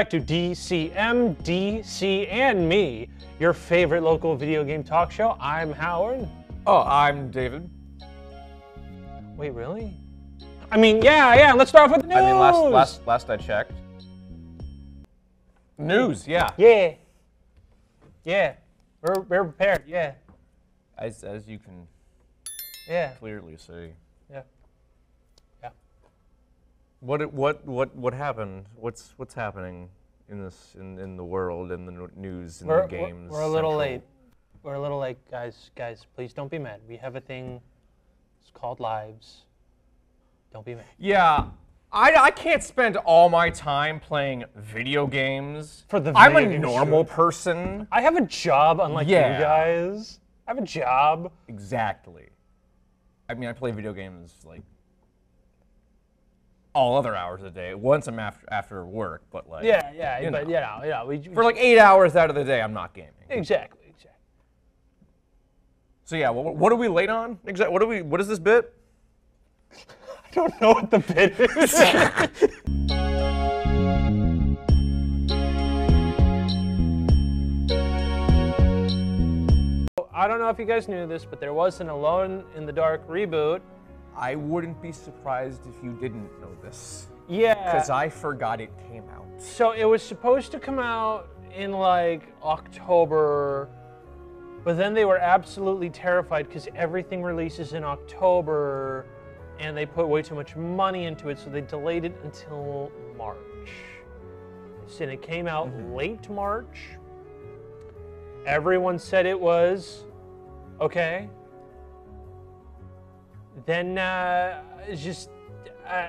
back to DCM, DC, and me, your favorite local video game talk show. I'm Howard. Oh, I'm David. Wait, really? I mean, yeah, yeah. Let's start off with the news. I mean, last last last I checked. News, yeah. Yeah. Yeah. We're, we're prepared. Yeah. As as you can Yeah. clearly see. What what what what happened? What's what's happening in this in, in the world in the news in We're, the we're- games? we're a little central? late. We're a little late, guys. Guys, please don't be mad. We have a thing. It's called lives. Don't be mad. Yeah. I, I can't spend all my time playing video games. For the I'm a normal show. person. I have a job, unlike Yeah. you guys. I have a job. Exactly. I mean, I play video games like all other hours of the day. Once I'm after after work, but like Yeah, yeah, You but know. you know, yeah, we for like eight hours out of the day, I'm not gaming. exactly, exactly. So yeah, what, what are we late on? Exactly. What are we? What is this bit? I don't know what the bit is. I don't know if you guys knew this, but there was an Alone in the Dark reboot. I wouldn't be surprised if you didn't know this, Yeah. because I forgot it came out. So it was supposed to come out in like October, but then they were absolutely terrified because everything releases in October and they put way too much money into it, so they delayed it until March. So it came out mm-hmm. late March. Everyone said it was okay. Then uh, just uh,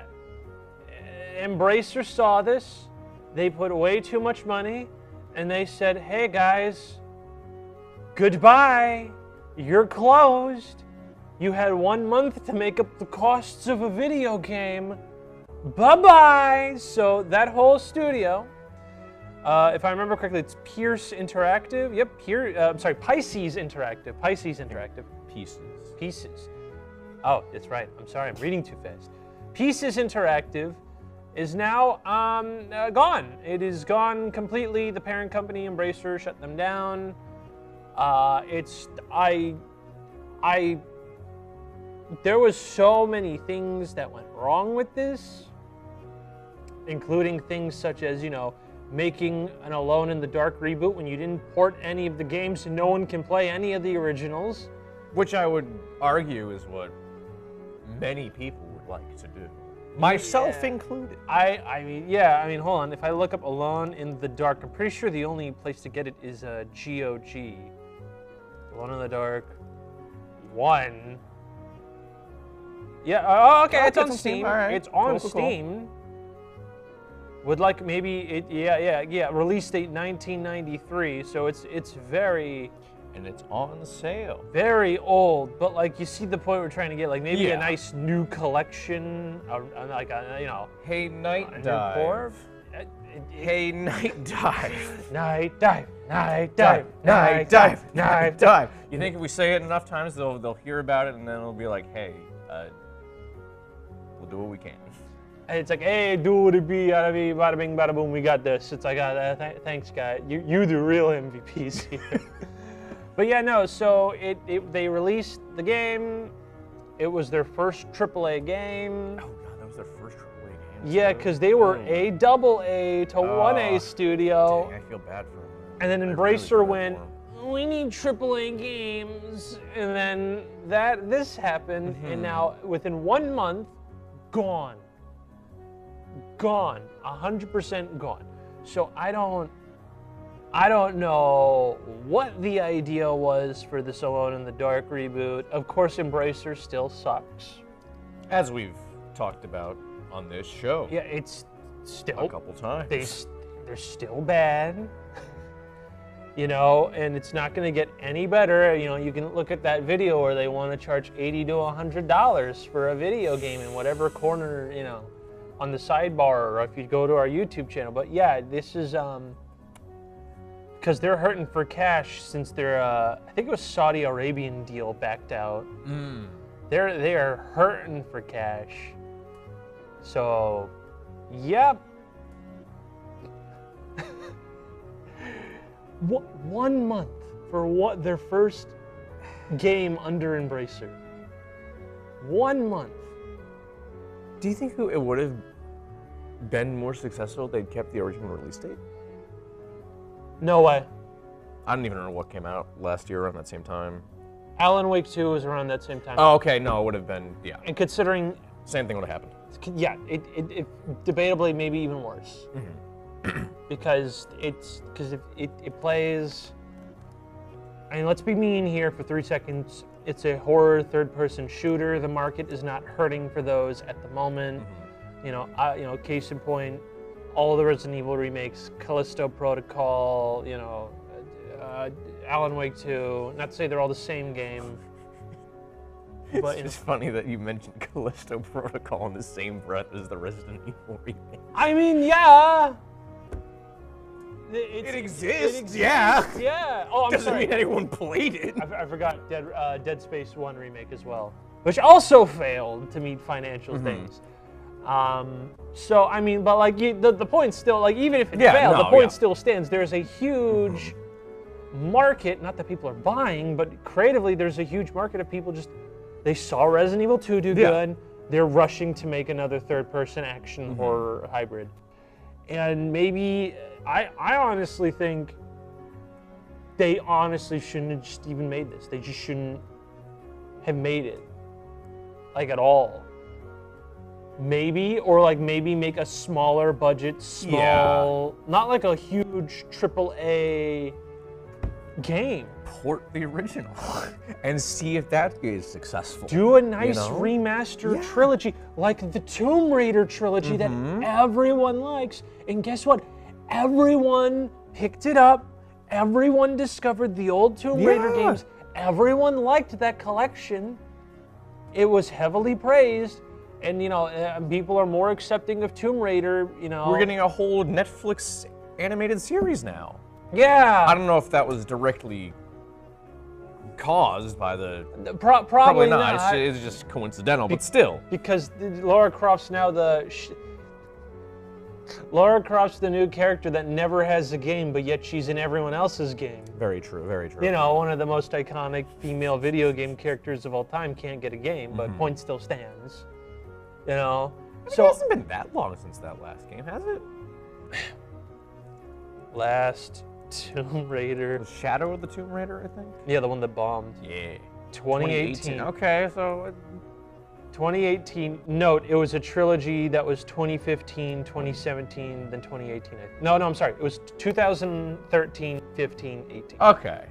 Embracer saw this. They put way too much money and they said, hey guys, goodbye. You're closed. You had one month to make up the costs of a video game. Bye bye. So that whole studio, uh, if I remember correctly, it's Pierce Interactive. Yep, Pier, uh, I'm sorry, Pisces Interactive. Pisces Interactive. Pieces. Pieces. Oh, that's right. I'm sorry, I'm reading too fast. Pieces Interactive is now um, uh, gone. It is gone completely. The parent company, Embracer, shut them down. Uh, it's I, I. There was so many things that went wrong with this, including things such as you know making an Alone in the Dark reboot when you didn't port any of the games and no one can play any of the originals. Which I would argue is what many people would like to do, myself Yeah. included. I, I mean, yeah, I mean, hold on. If I look up Alone in the Dark, I'm pretty sure the only place to get it is uh, GOG. Alone in the Dark 1. Yeah, oh, okay, Oh, it's it's on on Steam, Steam. alright. It's on Cool, cool, cool. Steam. Would like maybe it, yeah, yeah, yeah. Release date 1993, so it's it's very And it's on sale. very old, but like you see the point we're trying to get, like maybe Yeah. a nice new collection, uh, uh, like a, you know, Hey, night a dive. port. Uh, it- it- Hey, Nightdive. Nightdive, night dive, dive, Nightdive, night night dive. dive. You think if we say it enough times, they'll they'll hear about it, and then it'll be like, hey, uh, we'll do what we can. And it's like, hey, do what it be, bada bing, bada bing, bada boom, we got this. It's like, uh, th- thanks, guy. You you the real MVPs here. but yeah, no. So it, it they released the game. It was their first AAA game. Oh god, that was their first AAA game. Yeah, because they were a double A to one Ah, A studio. Dang, I feel bad for them. And then I really Embracer feel went, we need AAA games. And then that this happened, Mm-hmm. and now within one month, gone. Gone. 100% gone. So I don't I don't know what the idea was for this Alone in the Dark reboot. Of course Embracer still sucks. As we've talked about on this show Yeah, it's still a couple times. they they're still bad you know and it's not going to get any better you know you can look at that video where they want to charge 80 to 100 dollars for a video game in whatever corner you know on the sidebar or if you go to our youtube channel but yeah this is um because they're hurting for cash since their uh, I think it was Saudi Arabian deal backed out. Mm. They're they are hurting for cash. So, yep. one month for what their first game under Embracer. One month. Do you think it would have been more successful if they'd kept the original release date? No way. I don't even know what came out last year around that same time. Alan Wake 2 was around that same time. Oh, okay. No, it would have been, yeah. And considering, Same thing would have happened. yeah, it, it, it debatably maybe even worse. Mm-hmm. because it's, because it, it, it plays, I mean, let's be mean here for three seconds. It's a horror third person shooter. The market is not hurting for those at the moment. Mm-hmm. You know, I, you know, case in point, all the Resident Evil remakes, Callisto Protocol, you know, uh, Alan Wake 2. Not to say they're all the same game, but It's funny that you mentioned Callisto Protocol in the same breath as the Resident Evil remake. I mean, yeah. It, it's- exists, yeah. Yeah. Oh, I'm Doesn't sorry. mean anyone played it. I forgot Dead, uh, Dead Space 1 remake as well, which also failed to meet financial Mm-hmm. things. Um, so, I mean, but like you, the, the point still, like even if it Yeah, failed, the point yeah. still stands. There's a huge market, not that people are buying, but creatively, there's a huge market of people just, they saw Resident Evil 2 do Yeah. good. They're rushing to make another third person action Mm-hmm. horror hybrid. And maybe, I, I honestly think they honestly shouldn't have just even made this. They just shouldn't have made it. Like at all. Maybe, or like maybe make a smaller budget, small, not like a huge triple A game. Port the original and see if that is successful. Do a nice know? remaster Yeah. trilogy, like the Tomb Raider trilogy Mm-hmm. that everyone likes. And guess what? Everyone picked it up. Everyone discovered the old Tomb Raider Yeah. games. Everyone liked that collection. It was heavily praised. And, you know, uh, people are more accepting of Tomb Raider, you know. We're getting a whole Netflix animated series now. Yeah. I don't know if that was directly caused by the. Pro- probably, Probably not. not. It's, it's just coincidental, but still. because Laura Croft's now the. Sh- Laura Croft's the new character that never has a game, but yet she's in everyone else's game. Very true. Very true. You know, one of the most iconic female video game characters of all time can't get a game, but point still stands. You know, So it hasn't been that long since that last game, has it? last Tomb Raider, The Shadow of the Tomb Raider, I think. yeah, the one that bombed, Yeah. 2018. Okay, so uh, 2018. Note, it was a trilogy that was 2015, 2017, then 2018. No, no, I'm sorry. It was 2013, 15, 18. okay.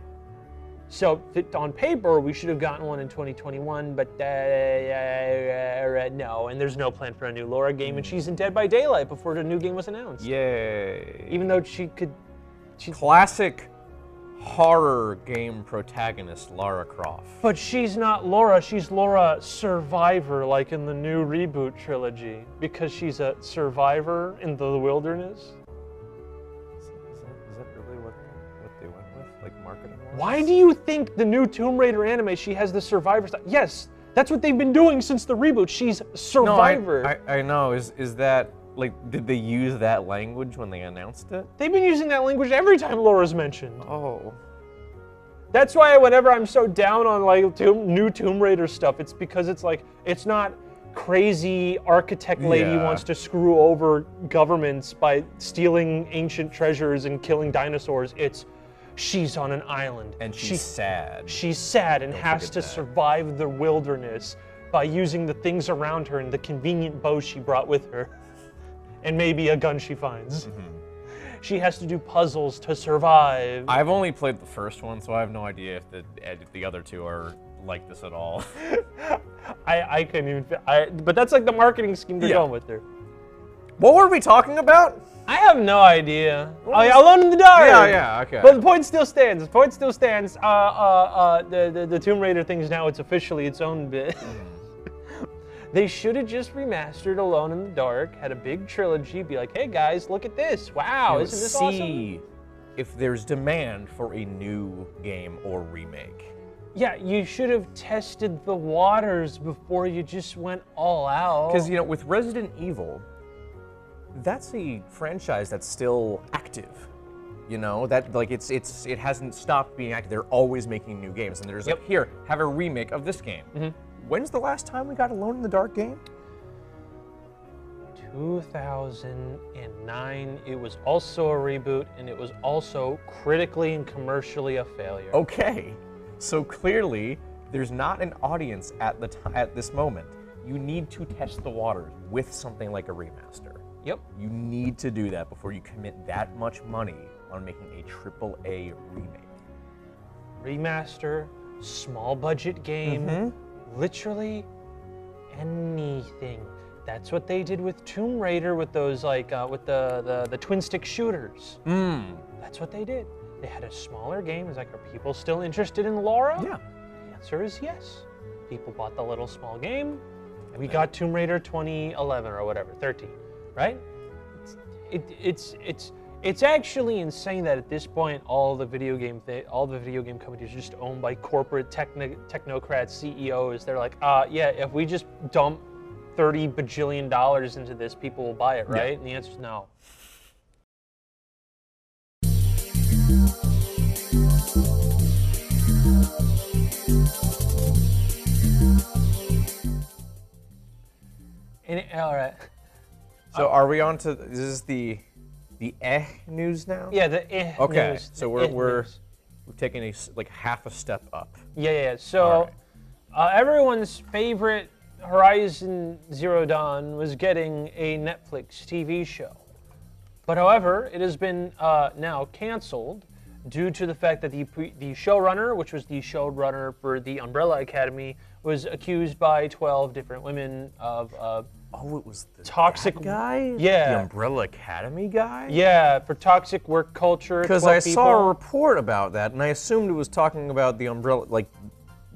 So on paper, we should have gotten one in 2021, but uh, uh, no. And there's no plan for a new Laura game, and she's in Dead by Daylight before the new game was announced. Yay. Even though she could, she, classic horror game protagonist Lara Croft. but she's not Laura. She's Laura Survivor, like in the new reboot trilogy, because she's a survivor in the wilderness. Is that, is that really what they went with, like marketing wise? Why do you think the new Tomb Raider anime she has the survivor stuff? Yes, that's what they've been doing since the reboot. She's No, I, survivor. I, I know. Is is that like did they use that language when they announced it? They've been using that language every time Laura's mentioned. Oh. That's why whenever I'm so down on like tomb, new Tomb Raider stuff, it's because it's like it's not crazy architect lady Yeah. wants to screw over governments by stealing ancient treasures and killing dinosaurs. It's she's on an island And she's She- sad. she's sad and has to that. survive the wilderness by using the things around her and the convenient bow she brought with her, and maybe a gun she finds. Mm-hmm. She has to do puzzles to survive. I've only played the first one, so I have no idea if the if the other two are like this at all. I, I couldn't even. I, but that's like the marketing scheme they're Yeah. going with there. What were we talking about? I have no idea. Oh, yeah, Alone in the Dark. Yeah, yeah, okay. But the point still stands. The point still stands. Uh, uh, uh, the, the the Tomb Raider thing is now it's officially its own bit. they should have just remastered Alone in the Dark, had a big trilogy, be like, hey guys, look at this. Wow, You isn't this see awesome? if there's demand for a new game or remake. Yeah, you should have tested the waters before you just went all out. Because you know, with Resident Evil, that's a franchise that's still active. You know that like it's it's it hasn't stopped being active. They're always making new games, and there's Yep. like here have a remake of this game. Mm-hmm. When's the last time we got Alone in the Dark game? 2009. It was also a reboot, and it was also critically and commercially a failure. Okay, so clearly there's not an audience at the t- at this moment. You need to test the waters with something like a remaster. Yep. You need to do that before you commit that much money on making a triple A remake. Remaster, small budget game, Mm-hmm. literally anything. That's what they did with Tomb Raider with those like uh, with the, the the twin stick shooters. Mm. That's what they did. They had a smaller game. It's like, are people still interested in Laura? Yeah. The answer is yes. People bought the little small game. And we got Tomb Raider 2011 or whatever, 13, right? It's, it, it's it's it's actually insane that at this point all the video game th- all the video game companies are just owned by corporate techno- technocrats CEOs. They're like, uh, yeah, if we just dump 30 bajillion dollars into this, people will buy it, Yeah. right? And the answer is no. And it- all right. So are we on to this is the the eh news now? Yeah, the eh Okay, news, so we're eh we're news. we've taken a like half a step up. Yeah, yeah. yeah. So, Alright. uh, everyone's favorite Horizon Zero Dawn was getting a Netflix TV show. But however, it has been uh, now canceled due to the fact that the pre- the showrunner, which was the showrunner for the Umbrella Academy, was accused by 12 different women of uh, Oh, it was the Toxic- guy. yeah. the Umbrella Academy guy. yeah for toxic work culture. Because 12 I saw a report about that, and I assumed it was talking about the Umbrella, like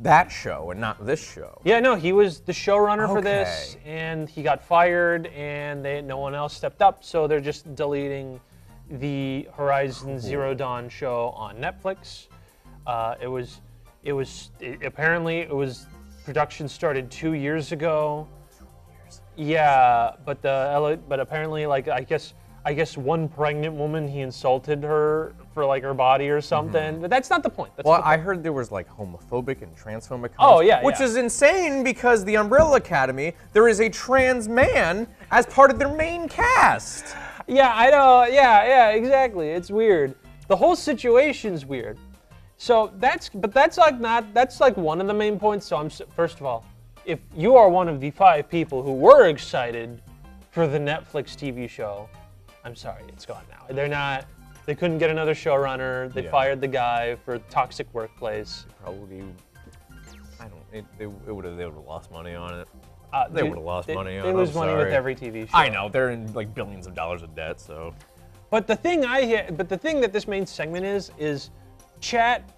that show, and not this show. Yeah, no, he was the showrunner for this, and he got fired, and they, no one else stepped up, so they're just deleting the Horizon Zero Dawn show on Netflix. Uh, it was, it was it, apparently it was production started two years ago. Yeah, but the but apparently like I guess I guess one pregnant woman he insulted her for like her body or something. Mm-hmm. But that's not the point. That's Well, the I heard there was like homophobic and transphobic. Oh, yeah, which yeah. is insane because the Umbrella Academy there is a trans man as part of their main cast. Yeah, I know. Yeah, yeah, exactly. It's weird. The whole situation's weird. So that's, but that's like not, that's like one of the main points. So I'm, first of all, if you are one of the five people who were excited for the Netflix TV show, I'm sorry, it's gone now. They're not, they couldn't get another showrunner. They Yeah. fired the guy for toxic workplace. Probably, I don't. It, they, it would have. They would have lost money on it. Uh, They dude, would've lost they- money on it, lose I'm money with every TV show. I know they're in like billions of dollars of debt. So But the thing I hear, but the thing that this main segment is, is chat,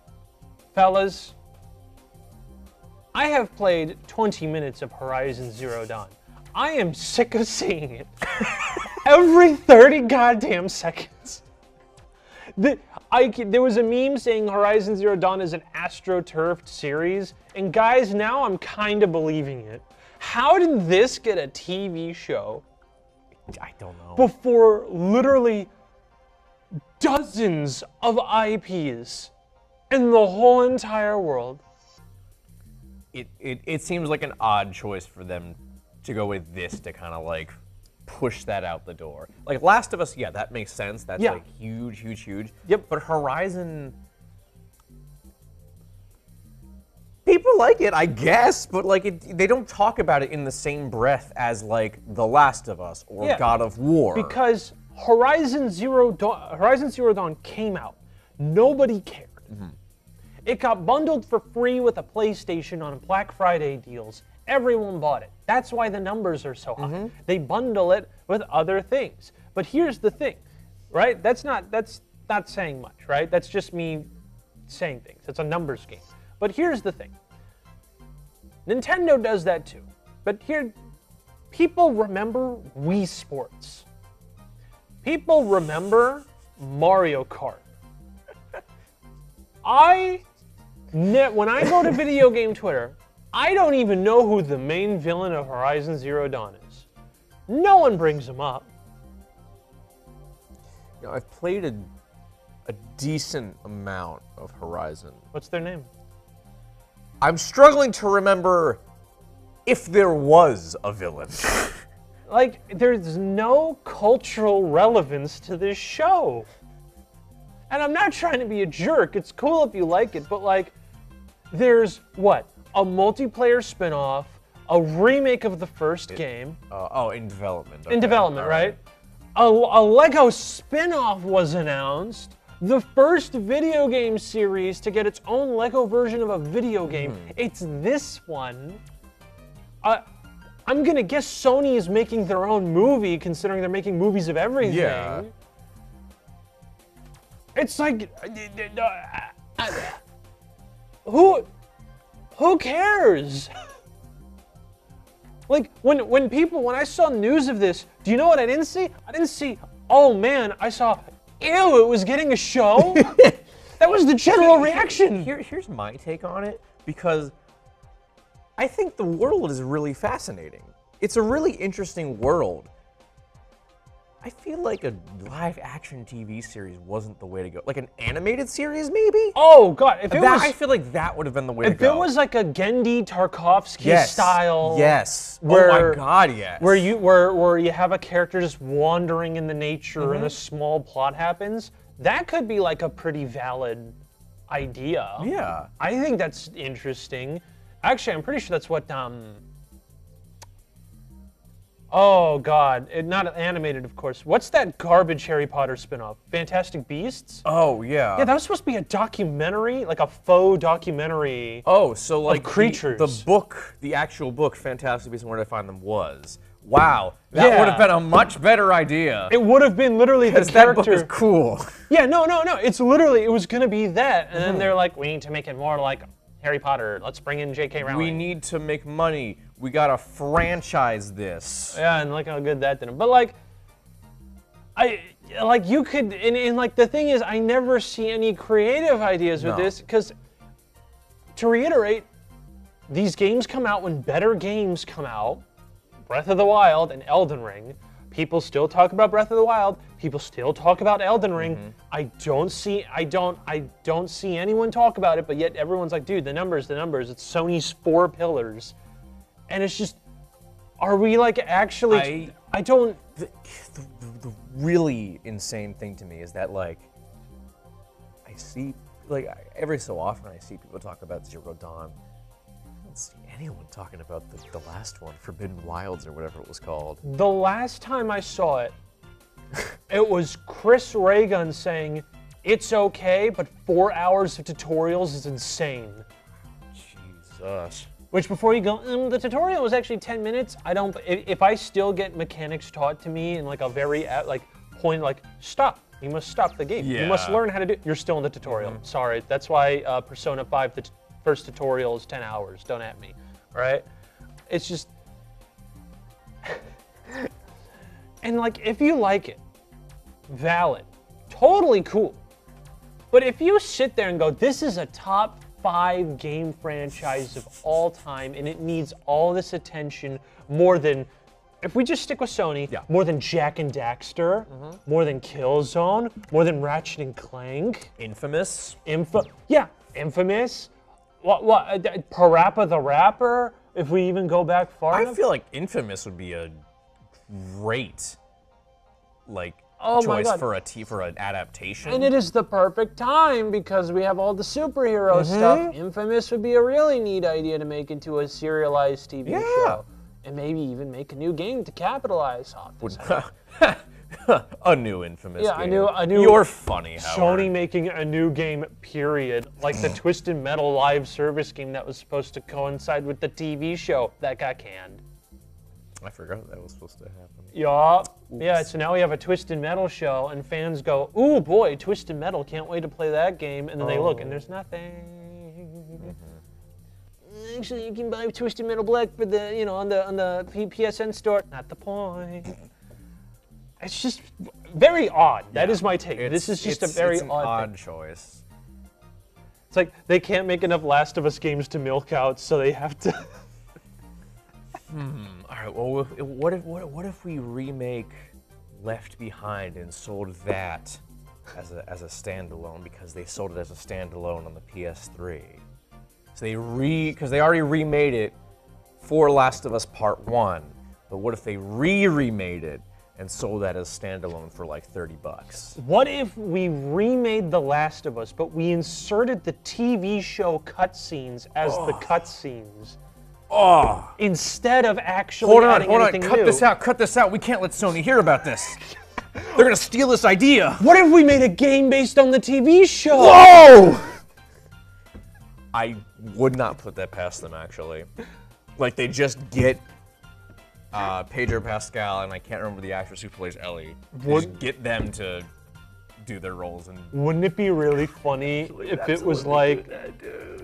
fellas. I have played 20 minutes of Horizon Zero Dawn. I am sick of seeing it every 30 goddamn seconds. The, I, there was a meme saying Horizon Zero Dawn is an astroturfed series, and guys, now I'm kind of believing it. How did this get a TV show I don't know. before literally dozens of IPs in the whole entire world. It, it, it seems like an odd choice for them to go with this to kind of like push that out the door. Like Last of Us, yeah, that makes sense. That's Yeah. like huge, huge, huge. Yep. But Horizon, people like it, I guess, but like it, they don't talk about it in the same breath as like The Last of Us or Yeah. God of War. Because Horizon Zero Dawn, Horizon Zero Dawn came out, nobody cared. Mm-hmm. It got bundled for free with a PlayStation on Black Friday deals. Everyone bought it. That's why the numbers are so high. Mm-hmm. They bundle it with other things. But here's the thing, right? That's not that's not saying much, right? That's just me saying things. It's a numbers game. But here's the thing. Nintendo does that too. But here people remember Wii Sports. People remember Mario Kart. I ne- when I go to video game Twitter, I don't even know who the main villain of Horizon Zero Dawn is. No one brings him up. You know, I've played a a decent amount of Horizon. What's their name? I'm struggling to remember if there was a villain. Like, there's no cultural relevance to this show. And I'm not trying to be a jerk. It's cool if you like it, but like, there's what? A multiplayer spin-off, a remake of the first game Uh, oh, in development. in okay, development, right? A, a Lego spin-off was announced. The first video game series to get its own Lego version of a video game. Hmm. It's this one. Uh, I'm gonna guess Sony is making their own movie, considering they're making movies of everything. Yeah. It's like, uh, who, who cares? Like when when people when I saw news of this, do you know what I didn't see? I didn't see. Oh man, I saw. Ew, it was getting a show. that was the general reaction. Here, here's my take on it because I think the world is really fascinating. It's a really interesting world. I feel like a live action TV series wasn't the way to go. Like an animated series, maybe? Oh god, if it that, was I feel like that would have been the way to go. if it was like a Genndy Tartakovsky yes. style, Yes. oh where- my god, yes. where you where where you have a character just wandering in the nature Mm-hmm. and a small plot happens, that could be like a pretty valid idea. Yeah. I think that's interesting. Actually, I'm pretty sure that's what um Oh god, it, not animated of course. What's that garbage Harry Potter spin-off? Fantastic Beasts? Oh yeah. Yeah, that was supposed to be a documentary, like a faux documentary. Oh, so like the- creatures. The, book, the actual book, Fantastic Beasts and Where to Find Them was. Wow, that Yeah. would have been a much better idea. It would have been literally the Because that book is cool. Yeah, no, no, no. It's literally it was gonna be that, and Mm-hmm. then they're like, we need to make it more like Harry Potter. Let's bring in J.K. Rowling. we need to make money. We gotta franchise this. Yeah, and look how good that did. But like, I like you could, and, and like the thing is, I never see any creative ideas with No. this because, to reiterate, these games come out when better games come out. Breath of the Wild and Elden Ring. People still talk about Breath of the Wild. People still talk about Elden Ring. Mm-hmm. I don't see I don't I don't see anyone talk about it, but yet everyone's like, dude, the numbers, the numbers. It's Sony's four pillars. And it's just are we like actually I- I don't The, the, the really insane thing to me is that like, I see like every so often I see people talk about Zero Dawn. I don't see anyone talking about the, the last one, Forbidden Wilds or whatever it was called. the last time I saw it, it was Chris Ray Gun saying it's okay, but four hours of tutorials is insane. Jesus. Which before you go, mm, the tutorial was actually 10 minutes. I don't. If, if I still get mechanics taught to me in like a very uh, like point, like stop. You must stop the game. You must learn how to do. You're still in the tutorial. Sorry, that's why uh, Persona 5 the t- first tutorial is 10 hours. Don't at me. All right. It's just. and like, if you like it, valid, totally cool. But if you sit there and go, this is a top five game franchise of all time, and it needs all this attention more than, if we just stick with Sony, Yeah. more than Jak and Daxter, more than Killzone, more than Ratchet and Clank, Infamous. Info, yeah, Infamous, what, what, uh, Parappa the Rapper. If we even go back far I enough, feel like Infamous would be a great like Oh my choice God. for a t for an adaptation. And it is the perfect time because we have all the superhero Mm-hmm. stuff. Infamous would be a really neat idea to make into a serialized TV Yeah. show. And maybe even make a new game to capitalize off this. a new Infamous. Yeah, a new- a new- You're funny, Howard. Sony making a new game, period. Like the Twisted Metal live service game that was supposed to coincide with the TV show that got canned. I forgot that was supposed to happen. Yeah. Yeah, so now we have a Twisted Metal show, and fans go, ooh boy, Twisted Metal, can't wait to play that game. And then they look, and there's oh. nothing. Mm-hmm. Actually, you can buy Twisted Metal Black for the, you know, on the on the PSN store. Not the point. It's just very odd. That is my take. this is just a very it's odd, odd choice. It's like they can't make enough Last of Us games to milk out, so they have to. Hmm. All right. Well, if, what if what, what if we remake Left Behind and sold that as a as a standalone because they sold it as a standalone on the PS3. So they re because they already remade it for Last of Us Part One. But what if they re-remade it and sold that as standalone for like 30 bucks? What if we remade The Last of Us, but we inserted the TV show cutscenes as the cutscenes Oh, instead of actually hold on, adding hold on, cut new? this out, cut this out. We can't let Sony hear about this. They're gonna steal this idea. What if we made a game based on the TV show? Whoa! I would not put that past them actually. Like they just get uh, Pedro Pascal and I can't remember the actress who plays Ellie. They just Would- get them to do their roles and Wouldn't it be really funny if it was like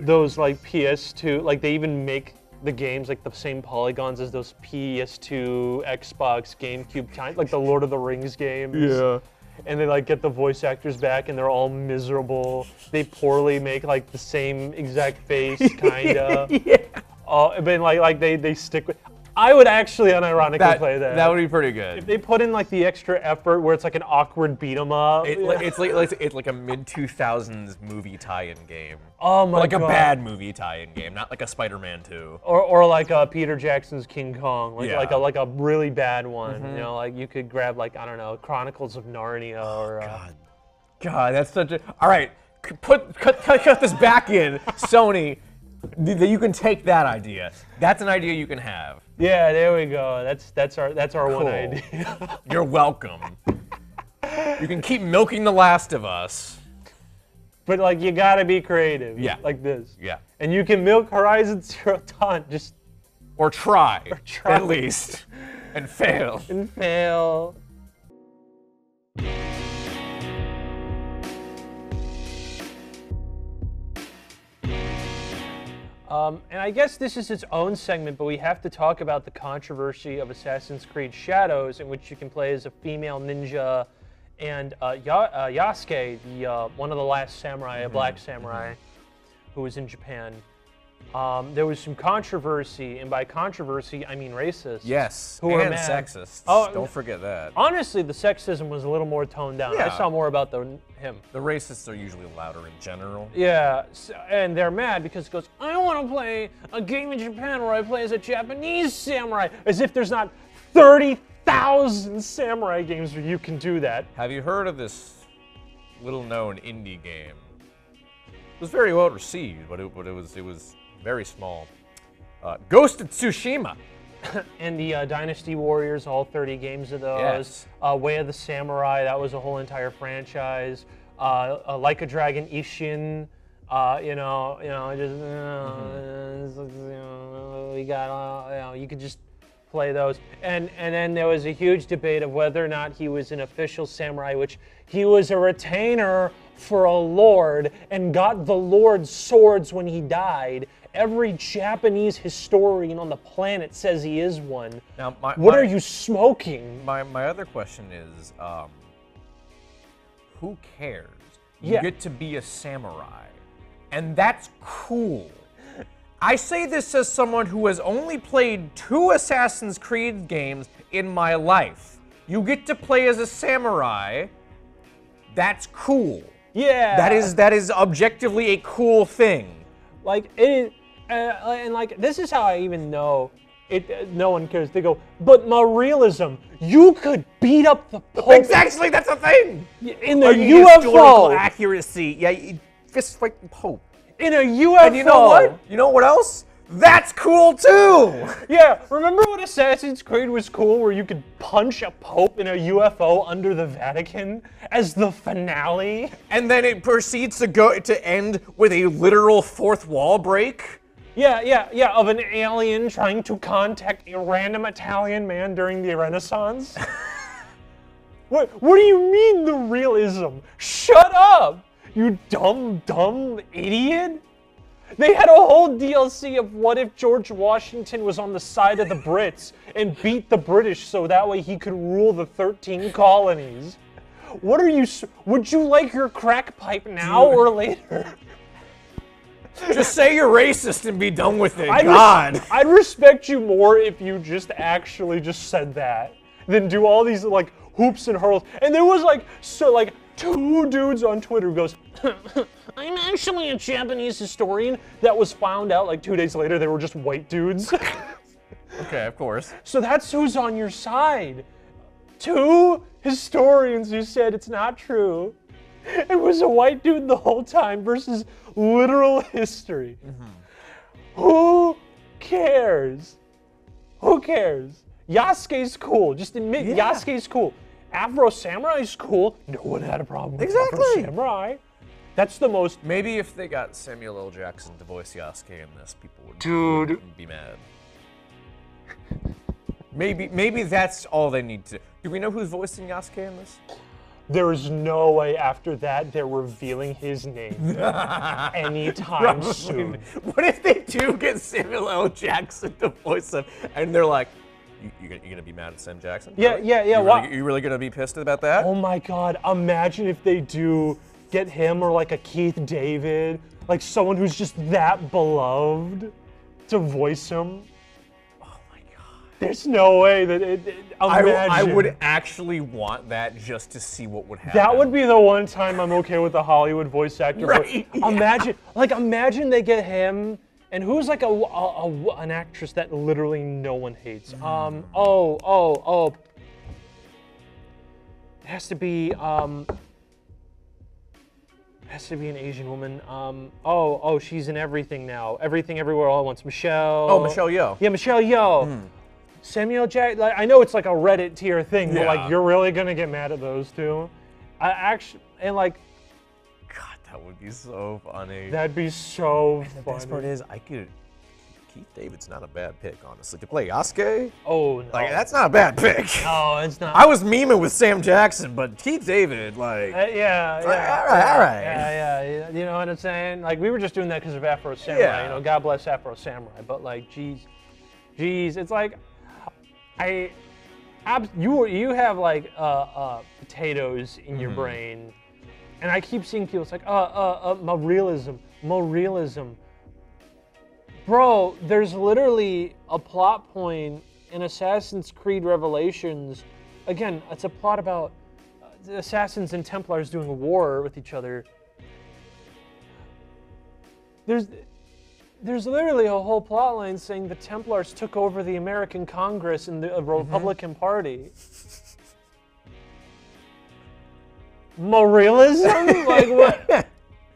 those like PS2, like they even make the games like the same polygons as those PS2, Xbox, GameCube kind, like the Lord of the Rings games. Yeah. And they like get the voice actors back and they're all miserable. They poorly make like the same exact face, kinda. yeah. Uh, but like like they they stick with. I would actually unironically that, play that. that would be pretty good. If they put in like the extra effort where it's like an awkward beat 'em up. It, like, it's like it's, it's like a mid 2000s movie tie-in game. oh my like god. Like a bad movie tie-in game, not like a Spider-Man 2. or, or like uh, Peter Jackson's King Kong, like Yeah. like a like a really bad one. You know, like you could grab like I don't know Chronicles of Narnia or uh, God, God, that's such a. All right, put cut, cut, cut this back in, Sony. That you can take that idea. That's an idea you can have. Yeah, there we go. That's that's our that's our one idea. You're welcome. you can keep milking The Last of Us. but like you gotta be creative. Yeah. like this. Yeah. And you can milk Horizon Zero Dawn just Or try, try. at least, and fail. and fail. Um, and I guess this is its own segment, but we have to talk about the controversy of Assassin's Creed Shadows, in which you can play as a female ninja and uh, ya- uh, Yasuke, the, uh, one of the last samurai, a black samurai, who was in Japan. Um, there was some controversy, and by controversy, I mean racist. Yes, Who are and mad. sexist. Oh, Don't forget that. Honestly, the sexism was a little more toned down. I saw more about the him. The racists are usually louder in general. Yeah, s- and they're mad because it goes, I want to play a game in Japan where I play as a Japanese samurai, as if there's not 30,000 samurai games where you can do that. Have you heard of this little-known indie game? It was very well received, but it, but it was it was very small. Uh, Ghost of Tsushima. And the uh, Dynasty Warriors, all 30 games of those. Yes. Uh, Way of the Samurai, that was a whole entire franchise. Uh, uh, like a Dragon Ishin. Uh, you know, you know, just you know, it's, you know, we got, uh, you know, you could just play those. And and then there was a huge debate of whether or not he was an official samurai, which he was a retainer for a lord and got the lord's swords when he died. Every Japanese historian on the planet says he is one. Now, my, What my- are you smoking? My my other question is, um, who cares? You Yeah. get to be a samurai, and that's cool. I say this as someone who has only played two Assassin's Creed games in my life. You get to play as a samurai. That's cool. Yeah. That is that is objectively a cool thing. like it is, and like this is how I even know it. Uh, no one cares. They go, but my realism. You could beat up the Pope Exactly, that's a thing. in the Or you get historical UFO. accuracy. Yeah, you fist fight Pope. In a UFO. And you know what? You know what else? That's cool too. Yeah, remember when Assassin's Creed was cool where you could punch a pope in a UFO under the Vatican as the finale? And then it proceeds to go to end with a literal fourth wall break. Yeah, yeah, yeah, of an alien trying to contact a random Italian man during the Renaissance. what what do you mean the realism? Shut up! You dumb, dumb idiot! They had a whole DLC of what if George Washington was on the side of the Brits and beat the British so that way he could rule the 13 colonies. What are you? Would you like your crack pipe now or later? Just say you're racist and be done with it. I'd res- God. I'd respect you more if you just actually just said that than do all these like hoops and hurls. And there was like so like two dudes on Twitter who goes, I'm actually a Japanese historian. That was found out like two days later. They were just white dudes. Okay, of course. so that's who's on your side. Two historians who said it's not true. It was a white dude the whole time versus literal history. Mm-hmm. Who cares? Who cares? Yasuke's cool. Just admit Yeah. Yasuke's cool. Afro Samurai's cool. No one had a problem with Exactly. Afro Samurai. That's the most. Maybe if they got Samuel L. Jackson to voice Yasuke in this, people would Dude. be mad. Maybe maybe that's all they need to. Do we know who's voicing Yasuke in this? There is no way after that they're revealing his name anytime soon. What if they do get Samuel L. Jackson to voice him, and they're like, "You, you, gonna, gonna be mad at Sam Jackson? Yeah, Really? yeah, yeah, You really, you really gonna be pissed about that? Oh my god, imagine if they do get him or like a Keith David, like someone who's just that beloved to voice him. There's no way that it. it I. I would actually want that just to see what would happen. That would be the one time I'm okay with a Hollywood voice actor. Right, yeah. Imagine, like, imagine they get him, and who's like a, a- a- an actress that literally no one hates. Um, oh, oh, oh. It has to be, um, has to be an Asian woman. Um, oh, oh, she's in everything now. Everything, everywhere, all at once. Michelle. Oh, Michelle Yeoh. Yeah, Michelle Yeoh. Samuel Jack. Like, I know it's like a Reddit tier thing, but Yeah. like you're really gonna get mad at those two. I actually and like God, that would be so funny. that'd be so funny. the best part funny. is, I could. Keith David's not a bad pick, honestly. To play Yasuke, Oh no. like that's not a bad pick. no, it's not. I was memeing with Sam Jackson, but Keith David, like, Uh, yeah, yeah, all right, all right. yeah, yeah, yeah. You know what I'm saying? Like we were just doing that because of Afro Samurai. Yeah. You know, God bless Afro Samurai. But like, geez, geez, it's like, I, ab- you you have like uh, uh, potatoes in Mm-hmm. your brain, and I keep seeing people. It's like, uh, uh, uh, more realism, more realism. Bro, there's literally a plot point in Assassin's Creed Revelations. Again, it's a plot about uh, the assassins and Templars doing a war with each other. There's there's literally a whole plot line saying the Templars took over the American Congress and the uh, Republican Party. Moralism? like what?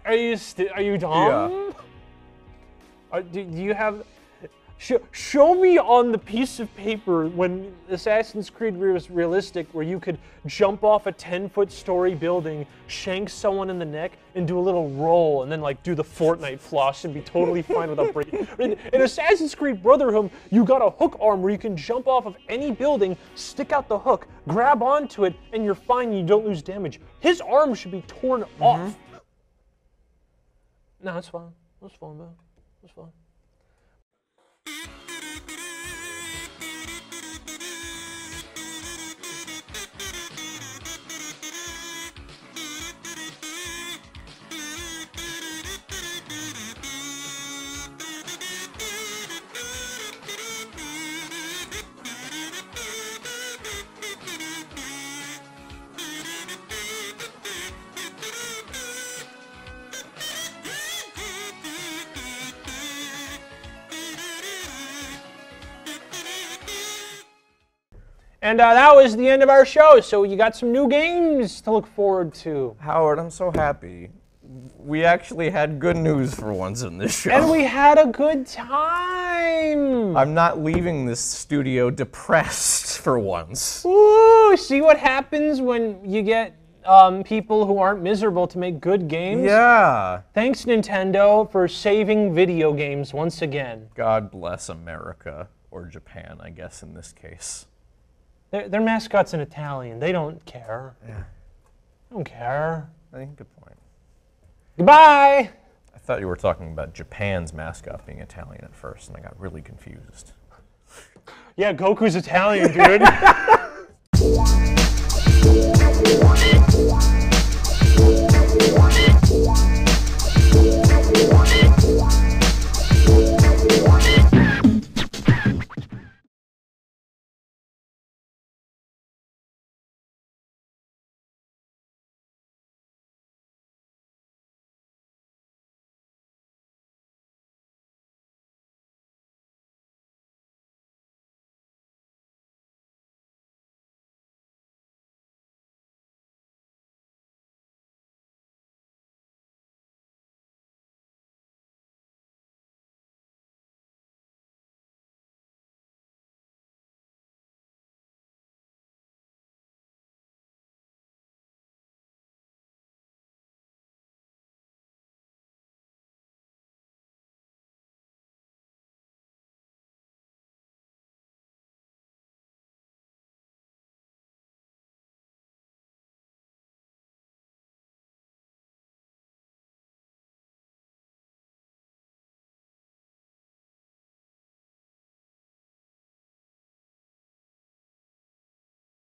Are you are you dumb? Are, do, do you have? Sh- show me on the piece of paper when Assassin's Creed was realistic, where you could jump off a 10-foot story building, shank someone in the neck, and do a little roll, and then like do the Fortnite floss and be totally fine without breaking. In, in Assassin's Creed Brotherhood, you got a hook arm where you can jump off of any building, stick out the hook, grab onto it, and you're fine. You don't lose damage. His arm should be torn mm-hmm. off. No, it's fine. It's fine, man. It's fine. Ah. And uh, that was the end of our show. So you got some new games to look forward to. Howard, I'm so happy. We actually had good news for once in this show. And we had a good time. I'm not leaving this studio depressed for once. Ooh, see what happens when you get um, people who aren't miserable to make good games? Yeah. Thanks, Nintendo, for saving video games once again. God bless America or Japan, I guess in this case. Their, their mascot's an Italian. They don't care. Yeah. I don't care. I think good point. Goodbye. I thought you were talking about Japan's mascot being Italian at first, and I got really confused. yeah, Goku's Italian, dude.